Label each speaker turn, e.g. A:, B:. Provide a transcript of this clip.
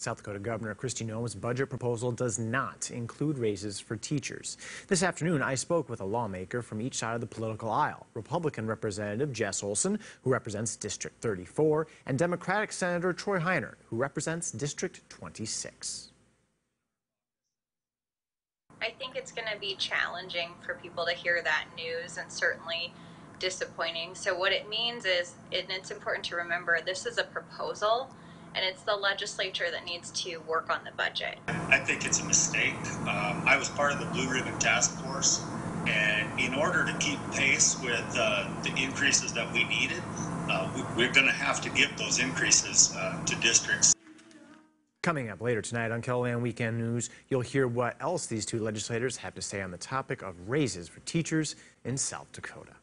A: South Dakota Governor Kristi Noem's budget proposal does not include raises for teachers. This afternoon, I spoke with a lawmaker from each side of the political aisle Republican Representative Jess Olson, who represents District 34, and Democratic Senator Troy Heinert, who represents District 26.
B: I think it's going to be challenging for people to hear that news and certainly disappointing. So, what it means is, and it's important to remember, this is a proposal and it's the legislature that needs to work on the budget.
C: I think it's a mistake. Um, I was part of the Blue Ribbon Task Force, and in order to keep pace with uh, the increases that we needed, uh, we, are going to have to give those increases uh, to districts.
A: Coming up later tonight on KELOLAND Weekend News, you'll hear what else these two legislators have to say on the topic of raises for teachers in South Dakota.